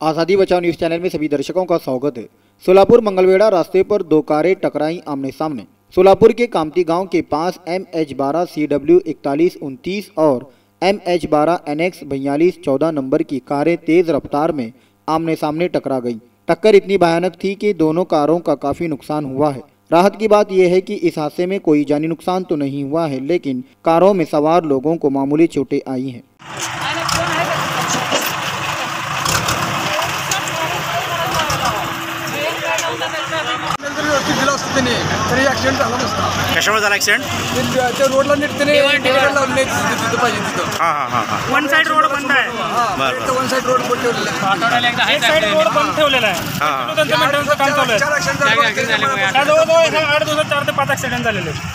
आज़ादी बचाओ news channel में सभी दर्शकों का स्वागत है। सोलापुर मंगलवेड़ा रास्ते पर दो कारें टकराई आमने सामने। सोलापुर के कामती गाँव के पास एम एच बारह सी डब्ल्यू इकतालीस उनतीस और एम एच बारह एन एक्स बयालीस चौदह नंबर की कारें तेज रफ्तार में आमने सामने टकरा गईं। टक्कर इतनी भयानक थी कि दोनों कारों का काफ़ी नुकसान हुआ है। राहत की बात यह है कि इस हादसे में कोई जानी नुकसान तो नहीं हुआ है, लेकिन कारों में सवार लोगों को मामूली चोटें आई हैं। दिलं असतं त्याने तरी ऍक्सिडेंट झाला नसता कशामुळे झाला ऍक्सिडेंट ते- ते रोडला नीट त्याने डिवायडर लावले नाही तिथं तिथं पाहिजे तिथं. हां हां हां हां. वन साइड रोड बंद आहे. हा बरं, वन साईड रोड पण ठेवलेलं आहे. एक साइड रोड बंद ठेवलेला आहे. हां त्यांचं मेंटेनन्सचं काम चालू आहे. चार झाले त्या जवळजवळ आठ दिवसात चार ते पाच ऍक्सिडेंट झालेले आहेत.